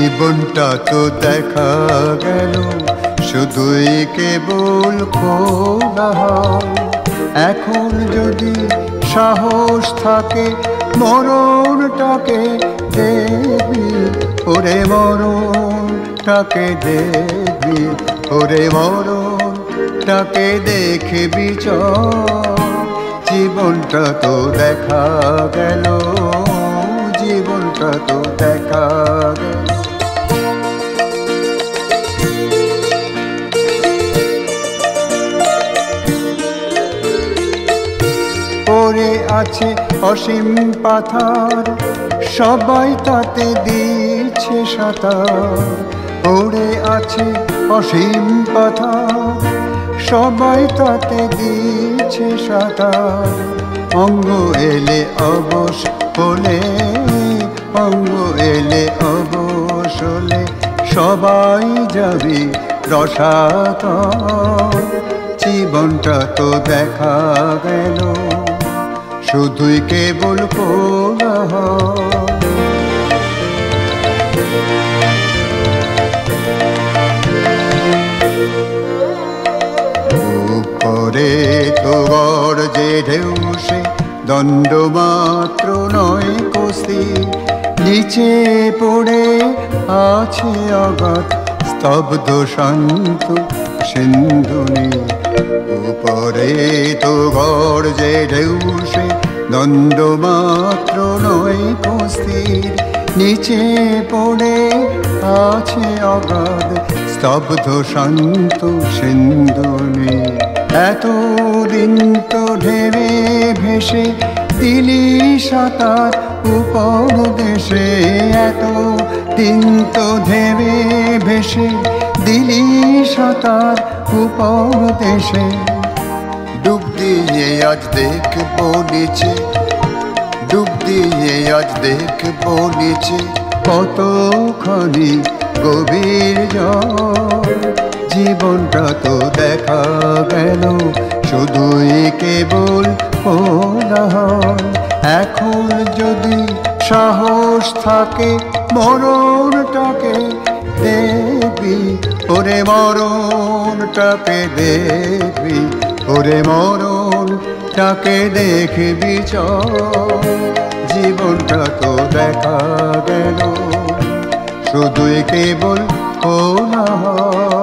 জীবনটা তো দেখা গেল। শুধুই কেবল কোলাহল এখন যদি সাহস থাকে, মরণটাকে দেবি, ওরে মরণটাকে দেখবি ওরে মরণটাকে দেখবি জীবনটা তো দেখা গেল, জীবনটা তো দেখা পড়ে আছে অসীম পাথার। সবাই তাতে দিচ্ছে সাঁতার। পড়ে আছে অসীম পাথার। সবাই তাতে দিচ্ছে সাঁতার। অঙ্গ এলে অবশ হলে, অঙ্গ এলে অবশ হলে সবাই যাবে রসাত জীবনটা তো দেখা গেল। শুধুই কেবল উপরে তো যে ঢেউ, সে দণ্ড মাত্র নয় কস্তি। নিচে পড়ে আছে অগাধ, স্তব্ধ শান্ত সিন্ধুনি উপরে তো দণ্ড মাত্র নয় কস্তির নিচে পড়ে আছে অগাধ, স্তব্ধ শান্ত সিন্ধুনি। এতদিন তো ঢেবে ভেসে দিলি সাঁতার উপর দেশে এত দিন তো ধেবে ভেসে দিলি সাঁতার উপর দেশে ডুব দিয়ে আজ দেখব নিচে, ডুব দিয়ে আজ দেখব নিচে। কতখানি গভীর জীবনটা তো দেখা গেল, শুধুই কেবল কোলাহল। এখন যদি সাহস থাকে, মরণটাকে দেখবি ওরে মরণটাকে দেখবি ওরে মরণটাকে দেখে বিচ জীবনটা তো দেখা গেল শুধুই কেবল কোলাহল